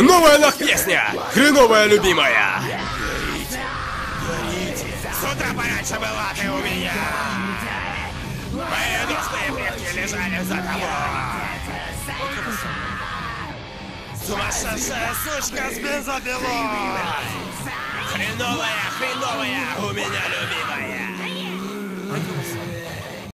Новая нах песня! Хреновая любимая! С утра пораньше была ты у меня. Мои душные предки лежали за тобой. Сумасшедшая сучка с бензопилой. Хреновая, хреновая у меня любимая.